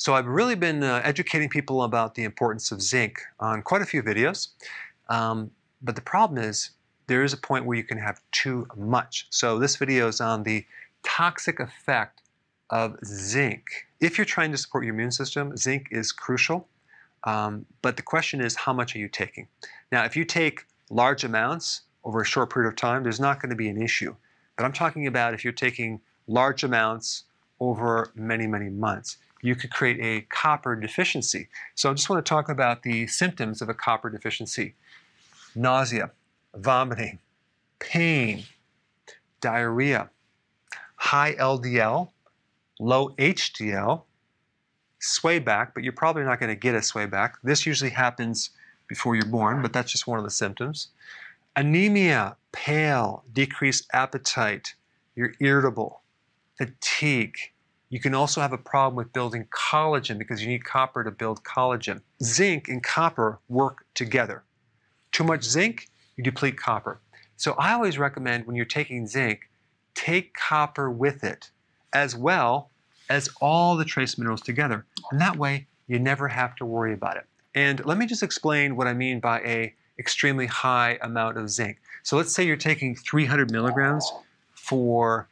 So I've really been uh, educating people about the importance of zinc on quite a few videos. Um, but the problem is there is a point where you can have too much. So this video is on the toxic effect of zinc. If you're trying to support your immune system, zinc is crucial. Um, but the question is, how much are you taking? Now, if you take large amounts over a short period of time, there's not going to be an issue. But I'm talking about if you're taking large amounts over many, many months, you could create a copper deficiency. So I just want to talk about the symptoms of a copper deficiency. Nausea, vomiting, pain, diarrhea, high LDL, low HDL, sway back, but you're probably not going to get a sway back. This usually happens before you're born, but that's just one of the symptoms. Anemia, pale, decreased appetite, you're irritable, fatigue. You can also have a problem with building collagen because you need copper to build collagen. Zinc and copper work together. Too much zinc, you deplete copper. So I always recommend when you're taking zinc, take copper with it as well as all the trace minerals together. And that way, you never have to worry about it. And let me just explain what I mean by a extremely high amount of zinc. So let's say you're taking 300 milligrams for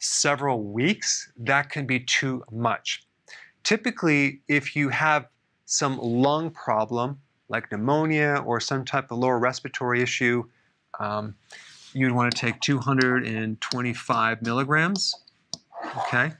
several weeks, that can be too much. Typically, if you have some lung problem, like pneumonia or some type of lower respiratory issue, um, you'd want to take 225 milligrams. Okay.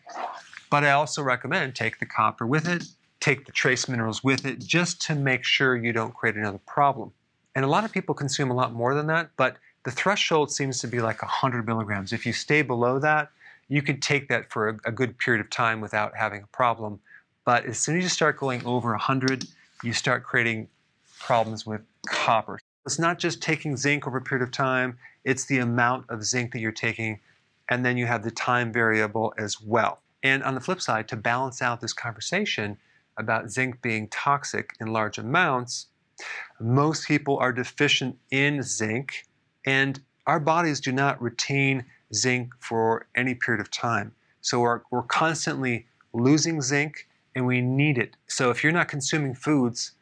But I also recommend take the copper with it, take the trace minerals with it, just to make sure you don't create another problem. And a lot of people consume a lot more than that, but the threshold seems to be like 100 milligrams. If you stay below that, you can take that for a, a good period of time without having a problem. But as soon as you start going over 100, you start creating problems with copper. It's not just taking zinc over a period of time, it's the amount of zinc that you're taking, and then you have the time variable as well. And on the flip side, to balance out this conversation about zinc being toxic in large amounts, most people are deficient in zinc, and our bodies do not retain zinc for any period of time. So we're, we're constantly losing zinc, and we need it. So if you're not consuming foods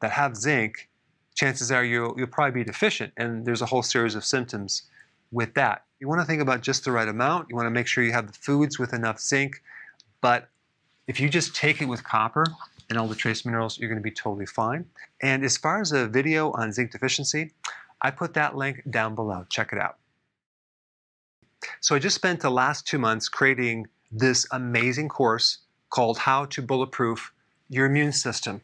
that have zinc, chances are you'll, you'll probably be deficient, and there's a whole series of symptoms with that. You want to think about just the right amount. You want to make sure you have the foods with enough zinc, but if you just take it with copper, and all the trace minerals, you're going to be totally fine. And as far as a video on zinc deficiency, I put that link down below. Check it out. So I just spent the last two months creating this amazing course called How to Bulletproof Your Immune System.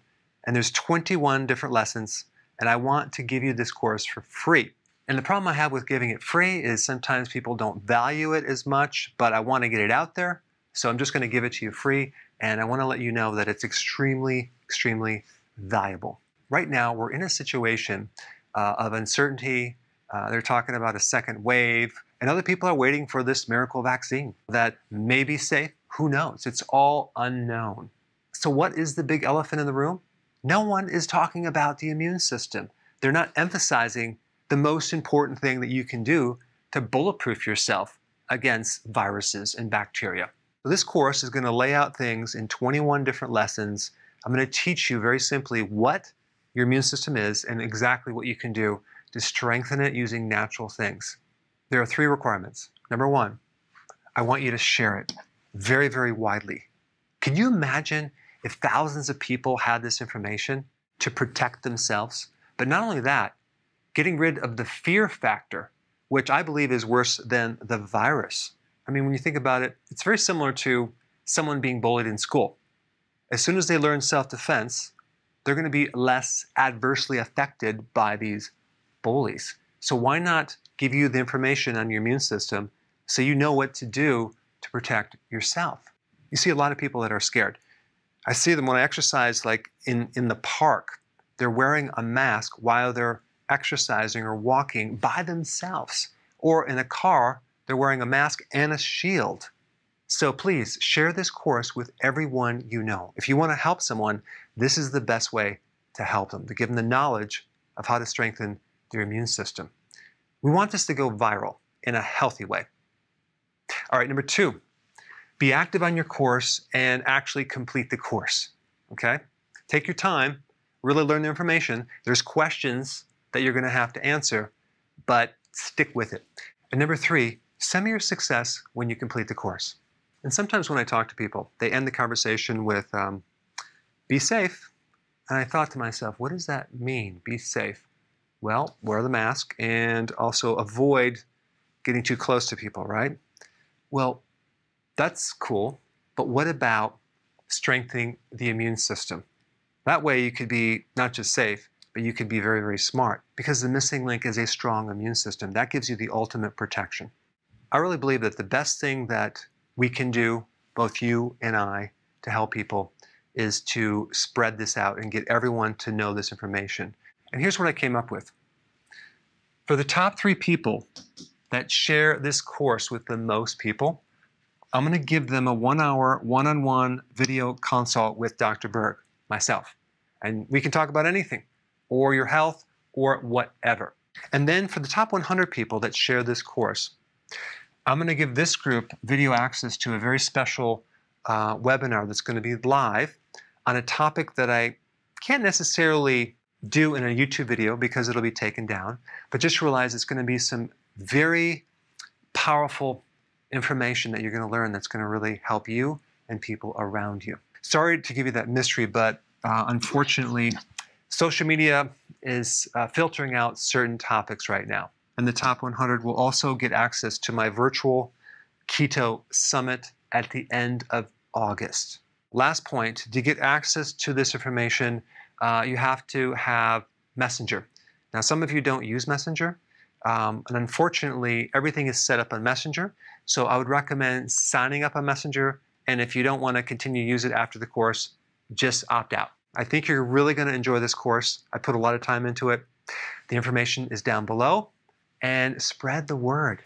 And there's 21 different lessons, and I want to give you this course for free. And the problem I have with giving it free is sometimes people don't value it as much, but I want to get it out there. So I'm just going to give it to you free. And I want to let you know that it's extremely, extremely valuable. Right now, we're in a situation uh, of uncertainty. Uh, they're talking about a second wave, and other people are waiting for this miracle vaccine that may be safe. Who knows? It's all unknown. So, what is the big elephant in the room? No one is talking about the immune system. They're not emphasizing the most important thing that you can do to bulletproof yourself against viruses and bacteria. This course is going to lay out things in 21 different lessons. I'm going to teach you very simply what your immune system is and exactly what you can do to strengthen it using natural things. There are three requirements. Number one, I want you to share it very, very widely. Can you imagine if thousands of people had this information to protect themselves? But not only that, getting rid of the fear factor, which I believe is worse than the virus. I mean, when you think about it, it's very similar to someone being bullied in school. As soon as they learn self defense, they're going to be less adversely affected by these bullies. So, why not give you the information on your immune system so you know what to do to protect yourself? You see a lot of people that are scared. I see them when I exercise, like in, in the park, they're wearing a mask while they're exercising or walking by themselves. Or in a car, they're wearing a mask and a shield. So please share this course with everyone you know. If you want to help someone, this is the best way to help them, to give them the knowledge of how to strengthen their immune system. We want this to go viral in a healthy way. All right, number two, be active on your course and actually complete the course. Okay? Take your time, really learn the information. There's questions that you're going to have to answer, but stick with it. And number three, send me your success when you complete the course. And sometimes when I talk to people, they end the conversation with, um, be safe. And I thought to myself, what does that mean, be safe? Well, wear the mask and also avoid getting too close to people, right? Well, that's cool, but what about strengthening the immune system? That way you could be not just safe, but you could be very, very smart because the missing link is a strong immune system. That gives you the ultimate protection. I really believe that the best thing that we can do, both you and I, to help people is to spread this out and get everyone to know this information. And here's what I came up with. For the top three people that share this course with the most people, I'm going to give them a one hour, one on one video consult with Dr. Berg, myself. And we can talk about anything, or your health, or whatever. And then for the top 100 people that share this course, I'm going to give this group video access to a very special uh, webinar that's going to be live on a topic that I can't necessarily do in a YouTube video because it'll be taken down, but just realize it's going to be some very powerful information that you're going to learn that's going to really help you and people around you. Sorry to give you that mystery, but uh, unfortunately, social media is uh, filtering out certain topics right now. And the top 100 will also get access to my virtual Keto Summit at the end of August. Last point to get access to this information, uh, you have to have Messenger. Now, some of you don't use Messenger, um, and unfortunately, everything is set up on Messenger. So I would recommend signing up on Messenger. And if you don't want to continue to use it after the course, just opt out. I think you're really going to enjoy this course. I put a lot of time into it. The information is down below. And spread the word.